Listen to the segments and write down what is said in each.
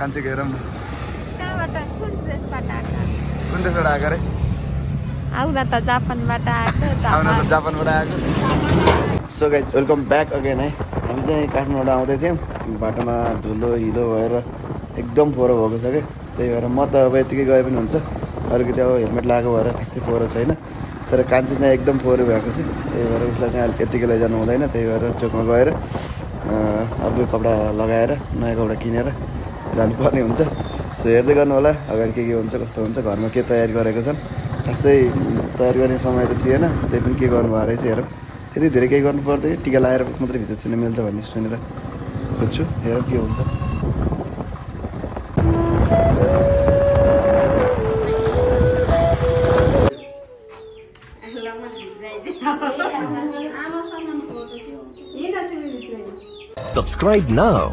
न। कहाँबाट? कुन देशबाट आएको? अरे? आउन त जापानबाट आएको आउन त जापान जापानबाट आएको। So guys welcome back again है। हामी चाहिँ काठमाडौँ आउँदै थियौँ। बाटोमा धुलो हिलो भएर एकदम फोहोर भएको छ कि? त्यही भएर म त अब यतिकै गए पनि हुन्छ। अलिकति अब हेलमेट लगाएको भएर खासै फोहोर छैन। तर कान्छी चाहिँ एकदम फोहोर भएको छ। त्यही भएर उसलाई चाहिँ यतिकै लैजानु हुँदैन। त्यही भएर चोकमा गएर अर्को कपडा लगाएर नयाँ कपडा किनेर जानुपर्ने हुन्छ। सो हेर्दै गर्नु होला अगाडि के के हुन्छ कस्तो हुन्छ घरमा के तयारी गरेको छन्। खासै तयारी गर्ने समय त थिएन त्यही पनि के गर्नुभयो रहेछ हेरौँ। त्यति धेरै केही गर्नु पर्दैन टिका लगाएर मात्रै भित्र छिर्न मिल्छ भन्ने सुनेर खोज्छु हेरौँ के हुन्छ। Subscribe now.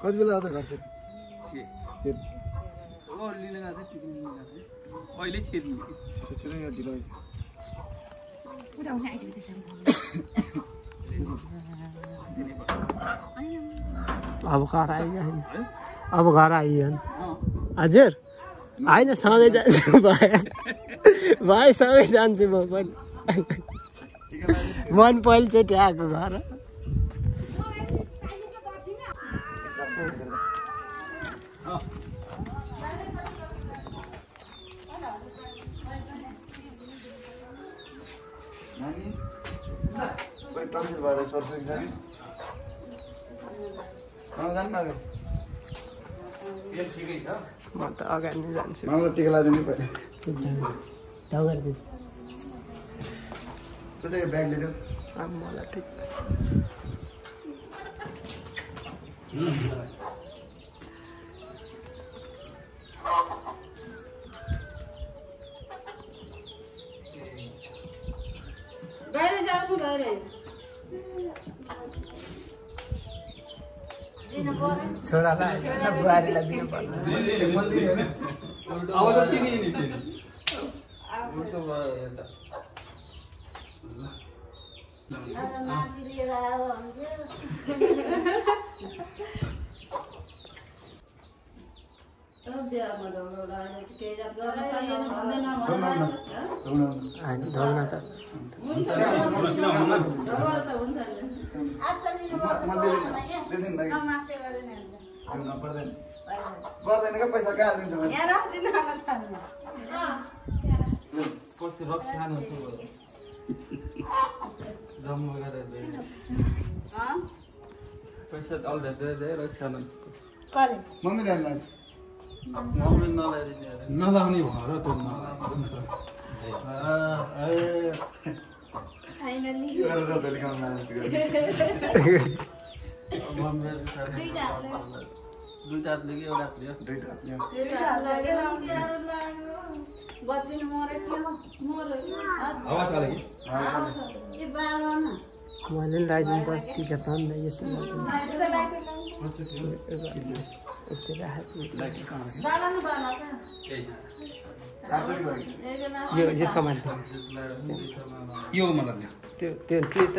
कति बेला आउँदा घर ढिलो। अब घर आइगयो अब घर आइगयो हजुर होइन सँगै जान्छु भाइ भाइ सँगै जान्छु म पनि। मन पहिलोचोटि आएको घर। टन्सिल भएर सरस्वती छ कि म त अगाडि नै जान्छु मामालाई टिका लगाइदिनु पऱ्यो ब्याग मलाई ठिक गएर जानु गएर छोरालाई होइन, बुहारीलाई अब त पर्दैन पर्दैन क्या पैसा कहाँ दिन्छ भने पछि रक्स खानु जम्मा गरेर दिएर। पैसा अलदा दे दे रक्स खानु मम्मी ल्याउनु लागि। मम्मी नलाइदिने अरे नलाउने भएर त नलाउने के गरेर दुईटा हातले कि एउटा हातले हो? दुइटा हात ल्याऊ। हावा छ अरे कि? मैले पनि लगाइदिनु पर्छ टिका यसो। यो यो सामान यो मलाई त्यो त्यो त्यो त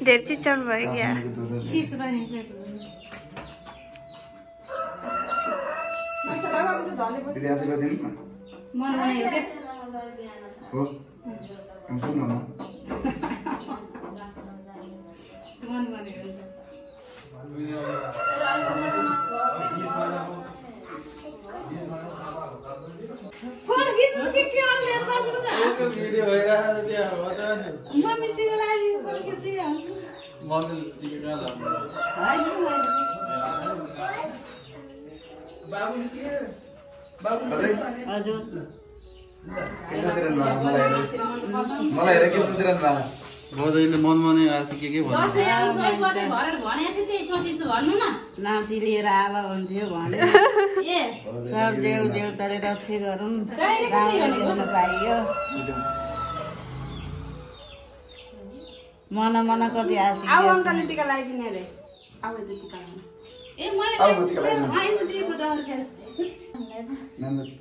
धेरै चिचन भयो क्या मन हजुर के सोचिरहनु भएको मलाई हेरेर के सोचिरहनु भएको भौजूले मनमा नै आएको थियो के के भन्नु नाति लिएर आवा भन्थ्यो भने। ए। सब देउ देउताले रक्षा गरौँ पाइयो मन मन कति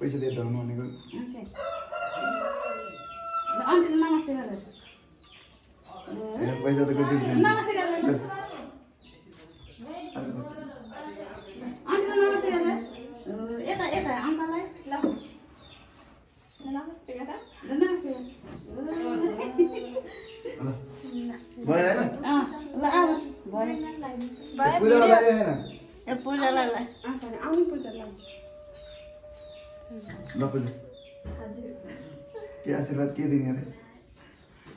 पैसा दिएर धर्नु भनेको अन्त नमस्ते गरेर ए, पैसा त कति यता यता अङ्कललाई। ल। नमस्ते भयो ल। अब भयो पूजालाई पूजालाई आउनु पूजालाई ल पूजा। के आशीर्वाद के दिने अरे?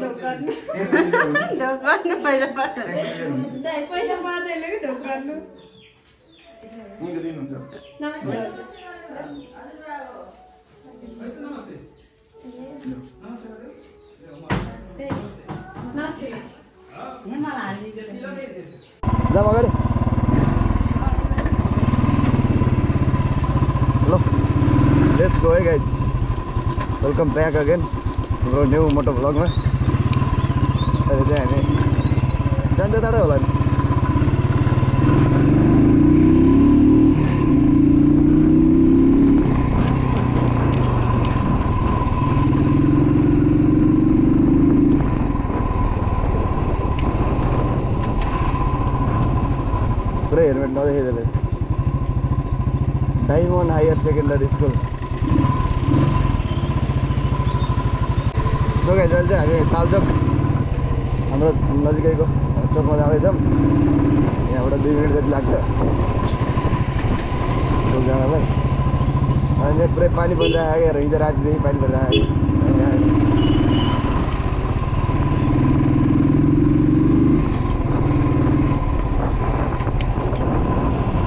पर्दैन क्या ढोक गर्नु ए, पैसा हुनु। ढोक गर्नु पहिला पर्दैन ए, पैसा हुनु। दाइ, पैसा पर्दैन कि ढोक गर्नु यहीँको दिनुहुन्छ नमस्ते नमस्ते मलाई हालिदिएको जाम अगाडि हेलो लेट्स गो है गाइज वेलकम ब्याक अगेन हाम्रो न्यू मोटो भ्लगमा अहिले चाहिँ हामी जान्छ टाढै होला नि पुरै helmet नदेखाइदिएर diamond higher secondary school so guys अहिले चाहिँ हामी तालचोक हाम्रो नजिकैको चोकमा जाँदैछौँ यहाँबाट दुई मिनट जति लाग्छ चोक जानलाई अनि पुरै पानी परिरहेको र हिजो रातिदेखि पानी परिरहेको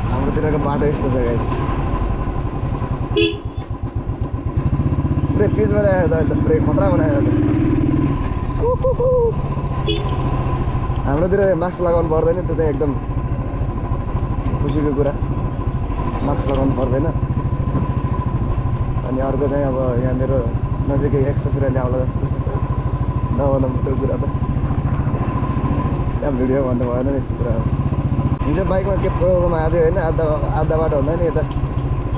हाम्रोतिरको बाटो यस्तो छ गाइज पुरै पिच बनाएको त पुरै खतरा बनाएको हाम्रोतिर मास्क लगाउनु पर्दैन त्यो चाहिँ एकदम खुसीको कुरा। मास्क लगाउनु पर्दैन। अनि अर्को चाहिँ अब यहाँ मेरो नजिकै एक ससुरा ल्याउला नभनौँ त्यो कुरा त। त्यहाँ भिडियो भन्नु भएन नि यस्तो कुरा हिजो बाइकमा के प्रोब्लम आएको थियो होइन आधा आधा बाटो हुँदा नि यता।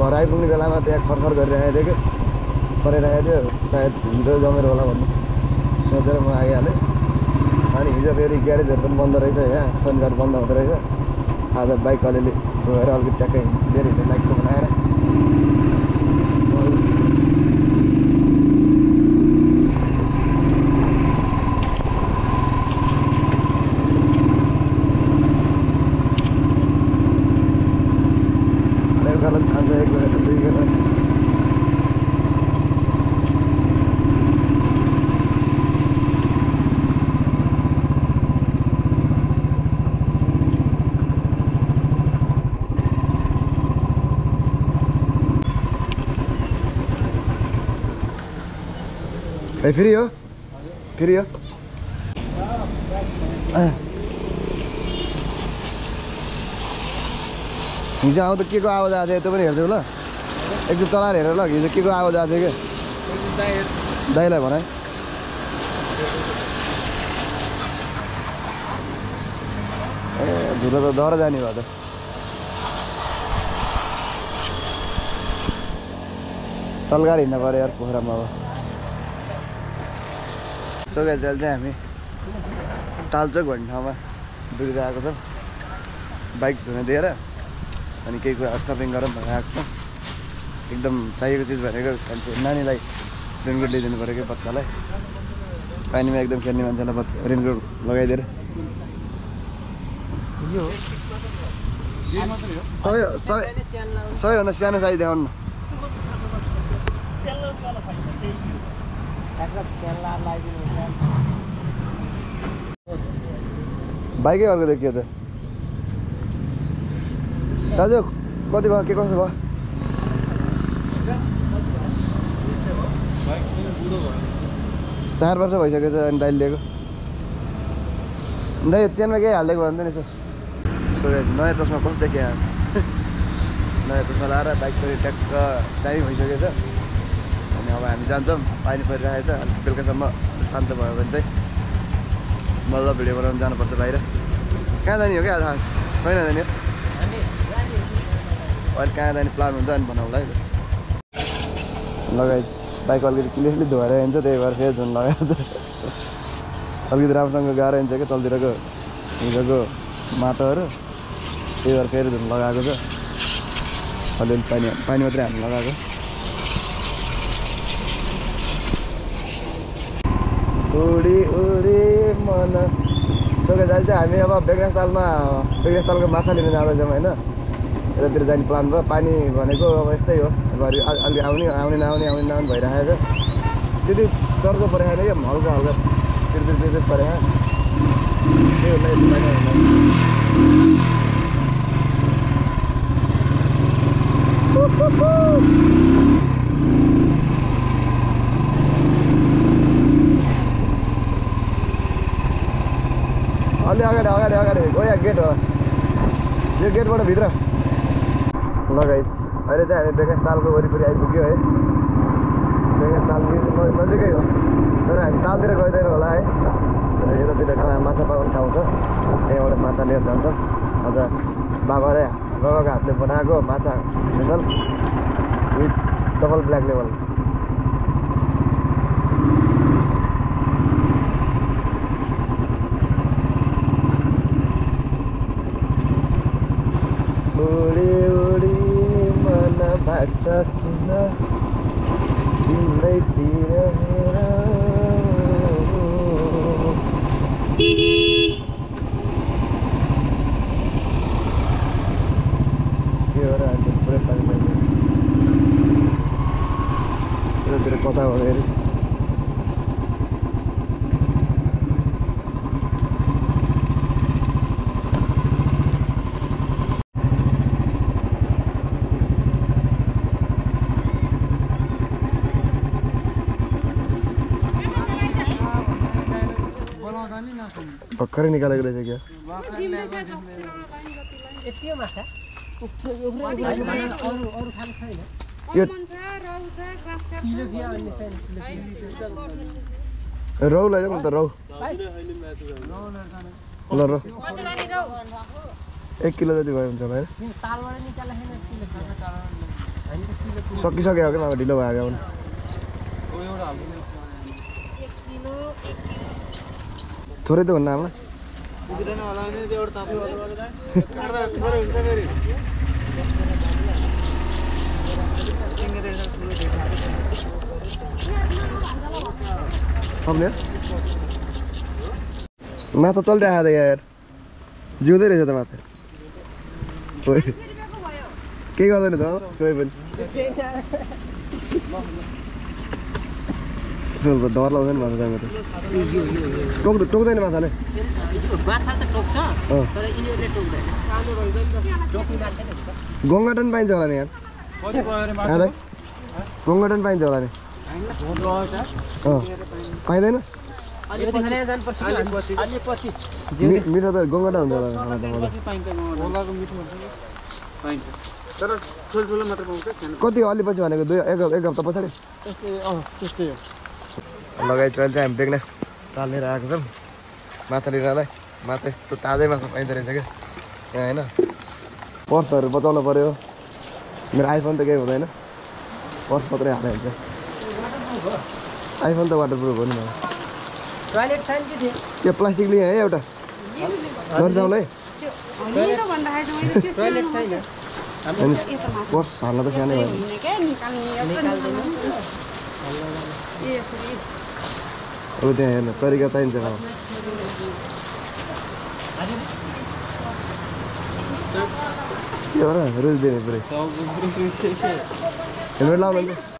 घर आइपुग्ने बेलामा त्यहाँ खरखर गरिरहेको थियो कि। परिरहेको थियो सायद हिरो जमेर होला भन्नु। सोचेर म आइहालेँ। अनि हिजो फेरि ग्यारेजहरू पनि बन्द रहेछ यहाँ। शनिबार बन्द हुँदो रहेछ। आज बाइक अलिअलि धोएर अलिकति ट्याक्कै धेरै लाइटको बनाएर एक गलत खान्छ एक गलत दुई गलत ए फ्री हो फ्री हो। हिजो आउँदा के को आवाज आएको थियो त्यो पनि हेरिदेऊ ल एकदम तलाएर हेर ल हिजो के को आवाज आएको थियो क्या दाइलाई भन ए धुलो त डर जाने भयो त तलगार हिँड्नु पऱ्यो यार पोखरामा अब सोगाइ चाहिँ चाहिँ हामी तालचोक भन्ने ठाउँमा डुलेर आएको छौँ बाइक धुन दिएर अनि केही कुरा सपिङ गरौँ भनेर आएको छौँ एकदम चाहिएको चिज भनेको नानीलाई रेनकोट ल्याइदिनु पऱ्यो कि बच्चालाई पानीमा एकदम खेल्ने मान्छेलाई बच्चा रेनकोट लगाइदिएर सबै सबै सबैभन्दा सानो साइज देखाउनु न बाइकै अर्को देखियो त। दाजु कति भयो? के कसो भयो? चार वर्ष भइसक्यो त अनि दाइले लिएको। दाइ चेनमा केही हालिदिएको भन्छ नि यसो सो guys, नयाँ चस्मा कस्तो यहाँ? नयाँ चस्मा लाएर बाइक पनि ट्याक्क दामी भइसकेको छ अनि अब हामी जान्छौँ पानी परिरहेको छ बेलुकासम्म शान्त भयो भने चाहिँ बल्ल भिडियो बनाउनु जानुपर्छ बाहिर। कहाँ जाने हो क्या आज खास कहिले जाने हो? अहिले कहाँ जाने प्लान हुन्छ अनि बनाउँला है। लगाइ बाइक अलिकति क्लियरली धोएर हिँड्छ त्यही भएर फेरि धुन लगाएर अलिकति राम्रोसँग गाह्रो हिँड्छ क्या तलतिरको हिजोको माटोहरू। त्यही भएर फेरि धुन लगाएको छ। अलिअलि पानी पानी मात्रै हाल्नु लगाएको। उडी उडी मन। सोके जाने चाहिँ हामी अब बेग्रास्तालमा बेग्रास्तालको माछा लिन जाँदैछौँ होइन? यतातिर जाने प्लान भयो। पानी भनेको अब यस्तै हो। घरि अलि आउने आउने नआउने आउने नआउने भइरहेको छ त्यति चर्को परेको छैन क्या हल्का हल्का तिर्तिर तिर्तिर परेको त्यही हो यति अलि अगाडि अगाडि अगाडि गयो यहाँ गेट होला यो गेटबाट भित्र लगाइ अहिले चाहिँ हामी बेकास तालको वरिपरि आइपुग्यो है बेकास ताल नजिकै हो तर हामी तालतिर गइँदैन होला है तर यतातिर माछा पाउने ठाउँ छ त्यहाँबाट माछा लिएर जान्छ अन्त बाबाले बाबाको हातले बनाएको माछा special with double black level उडी उडी मन भाग्छ किन तिम्रैतिर हेर के हो र अहिले पुरै पानी पर्यो यतातिर कता हो अरे भर्खरै निकालेको रहेछ क्या? रौ लैजाउँ न त रौ। ल रौ। एक किलो जति भयो हुन्छ भाइ। सकिसक्यो क्या ढिलो भयो थोरै त हुन्न आमा। माछा चलिरहेको त यार। जिउँदै रहेछ त माछा केही गर्दैन त सोही पनि। डर लाउँदैन माछासँग त टोक्द टोक्दैन माछाले। माछा त टोक्छ अँ। तर यिनीहरूले टोक्दैन। टोक्ने माछा नै हुन्छ गङ्गाटन पाइन्छ होला नि यार खाँदै गङ्गाटन पाइन्छ होला नि। पाइँदैन? यहाँ मिठो त गङ्गाटा हुन्छ होला तर ठुल्ठुलो मात्र पाउँछ कति हो अलि पछि भनेको दुई एक एक हप्ता पछाडि? त्यस्तै अँ त्यस्तै हो लगाइ चाहिँ हामी बेग्ना तालेर आएको छौँ माछा लिनलाई माछा यस्तो ताजै माछा पाइँदो रहेछ क्या यहाँ होइन पर्सहरू बचाउनु पऱ्यो मेरो आइफोन त केही हुँदैन पर्स मात्रै हाल्यो हुन्छ आइफोन त वाटर प्रुफ हो नि त्यो प्लास्टिक लिएँ है एउटा गरिजाउँला है पर्स हाल्न त सानै भयो हुने क्या निकाल्ने ए यसरी अब त्यहाँ हेर्न तरिका चाहिन्छ के हो र रुच दिने पुरै हेलमेट लाउनु